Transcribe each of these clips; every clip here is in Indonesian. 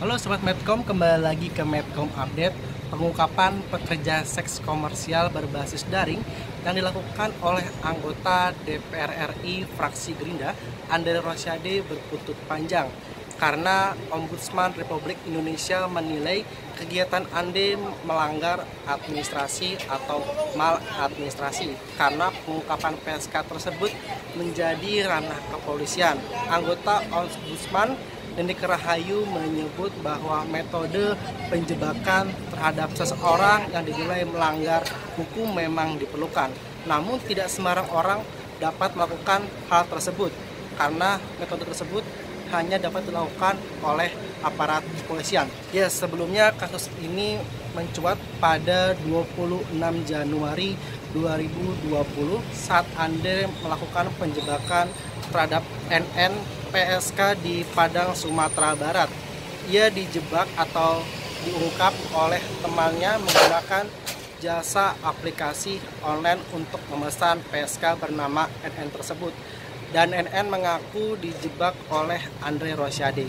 Halo Sobat Medcom, kembali lagi ke Medcom Update Pengungkapan pekerja seks komersial berbasis daring yang dilakukan oleh anggota DPR RI fraksi Gerindra Andre Rosyade berputut panjang karena Ombudsman Republik Indonesia menilai kegiatan Ande melanggar administrasi atau maladministrasi karena pengungkapan PSK tersebut menjadi ranah kepolisian. Anggota Ombudsman Dendi Kerahayu menyebut bahwa metode penjebakan terhadap seseorang yang dinilai melanggar hukum memang diperlukan. Namun tidak sembarang orang dapat melakukan hal tersebut karena metode tersebut hanya dapat dilakukan oleh aparat kepolisian. Ya, sebelumnya kasus ini mencuat pada 26 Januari 2020 saat Ande melakukan penjebakan terhadap NN PSK di Padang, Sumatera Barat. Ia dijebak atau diungkap oleh temannya menggunakan jasa aplikasi online untuk memesan PSK bernama NN tersebut. Dan NN mengaku dijebak oleh Andre Rosyade.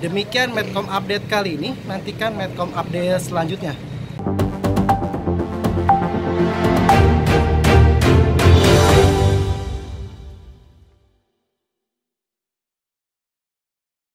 Demikian Medcom Update kali ini. Nantikan Medcom Update selanjutnya.